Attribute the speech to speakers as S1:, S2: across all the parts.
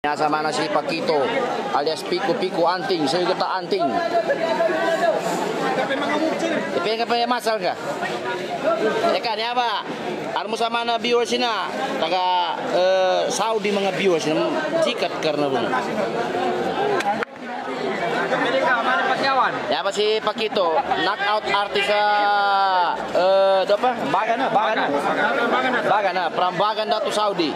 S1: Nasa mana si Pakito alias Piku Piku Anting, saya kata Anting. Tapi nggak punya masal kah? Ya kan ya pak. Armu sama na viewers na, taga eh, Saudi mga viewers na, jikat karena
S2: bunuh.
S1: Ya pasti pak itu knockout artis eh, eh apa? Bagana, Bagana. Bagana, bagana perambagan datu Saudi.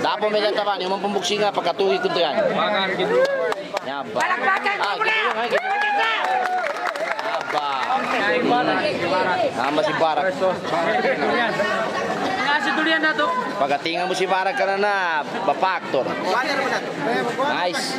S1: Dapo meja tapan yang mempumbuk singa pakatuhi kuntian.
S2: ikut gitu.
S1: Ya, Balak bagan ah,
S2: gitu, gitu. ya,
S1: nah, masih barak.
S2: Ngasih durian datu to.
S1: Pagatingan mo si barak karena bapaktor. Nice.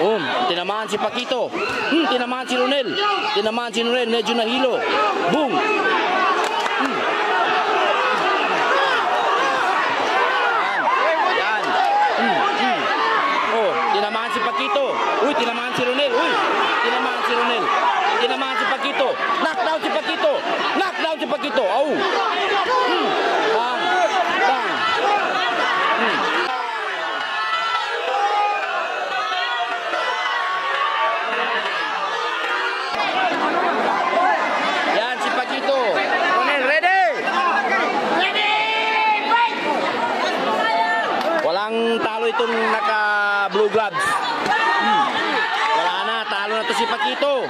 S1: Um, tinamaan si Paquito. Hmm, tinamaan si Ronel. Tinamaan si Ronel. Medyo nahilo. Boom. Hmm. Yan. Yan. Hmm, hmm. Oh, tinamaan si Paquito. Uy, tinamaan si Ronel. Uy, tinamaan si Ronel. Tinamaan si Paquito. Knockdown si Paquito. Knockdown si Paquito. Oh. Hmm. Bang. Bang. Hmm. Yan si Paquito. Ronel, ready? Walang talo itong naka blue gloves. Hmm. Wala na, talo na to si Paquito.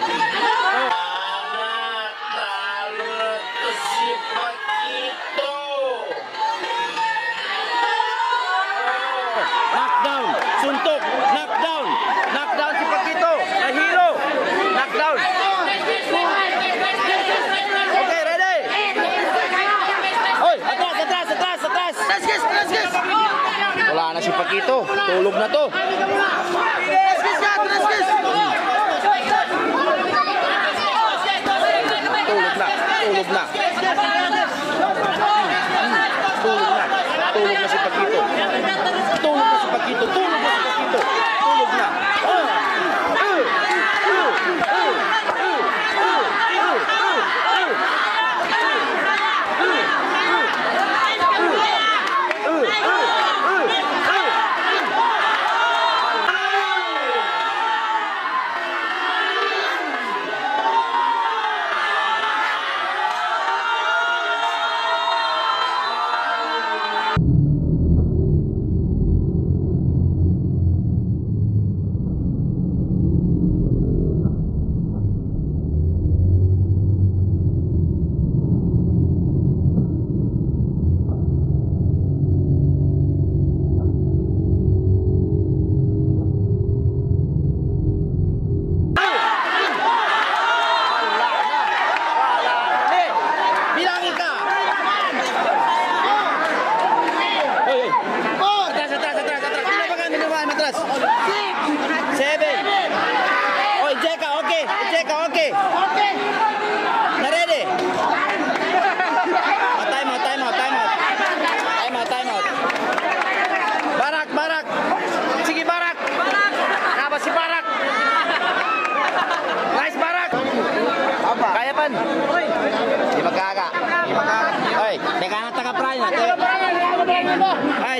S1: Na si Paquito. Tulog na to. Tulog na. Tulog na.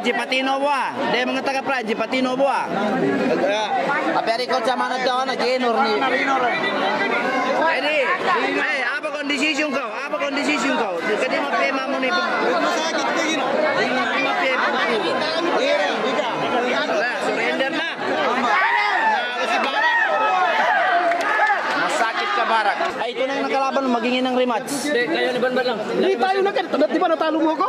S1: Di patino ah. Di mga taga di patino ah. Aperi ko sa manad daw na genor ni. Ay, di. Ay, apa kon decision ko? Apa kon decision ko? Kadi mapema mo ni.
S3: Masakit ko yun.
S1: Ay, mapema mo. Wala, surrender na. Na, si Barak. Masakit ka, Barak. Ay, ito na yung nakalaban, magingin ng rematch.
S2: Hindi, kayo ni Banban lang.
S3: Hindi tayo na. Di ba natalo mo ako?